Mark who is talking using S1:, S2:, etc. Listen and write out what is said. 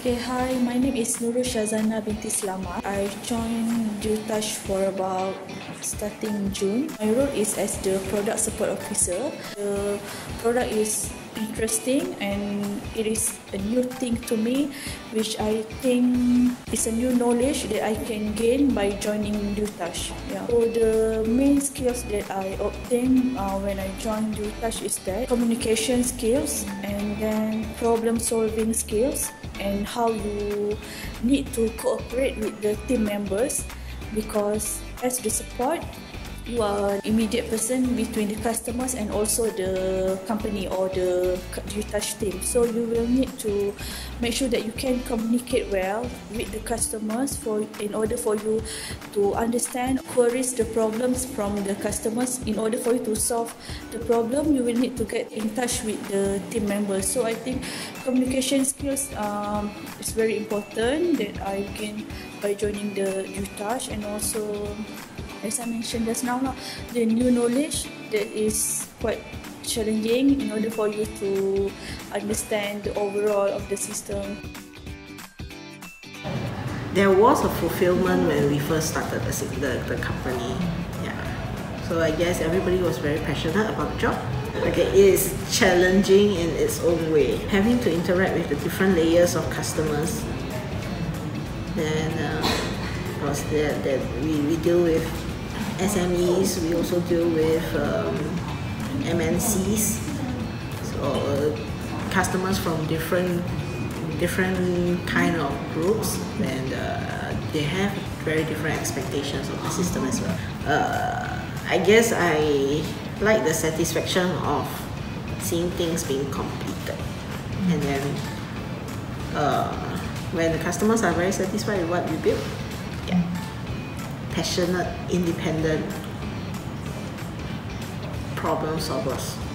S1: Okay, hi, my name is Nurul Shazana binti Selamat. I joined Dutash for about starting June. My role is as the product support officer. The product is interesting and it is a new thing to me which I think is a new knowledge that I can gain by joining Dutash. Yeah. So the main skills that I obtained uh, when I joined Dutash is that communication skills and then problem solving skills and how you need to cooperate with the team members because as the support you are immediate person between the customers and also the company or the touch team. So you will need to make sure that you can communicate well with the customers for in order for you to understand queries the problems from the customers. In order for you to solve the problem, you will need to get in touch with the team members. So I think communication skills um, is very important that I gain by joining the UTouch and also as I mentioned just now, the new knowledge that is quite challenging in order for you to understand the overall of the system.
S2: There was a fulfillment when we first started the, the, the company. Yeah. So I guess everybody was very passionate about the job. Okay, it is challenging in its own way. Having to interact with the different layers of customers. Then, uh, that, that we, we deal with SMEs, we also deal with um, MNCs, so uh, customers from different different kind of groups, and uh, they have very different expectations of the system as well. Uh, I guess I like the satisfaction of seeing things being completed, and then uh, when the customers are very satisfied with what we build, yeah passionate, independent problem solvers.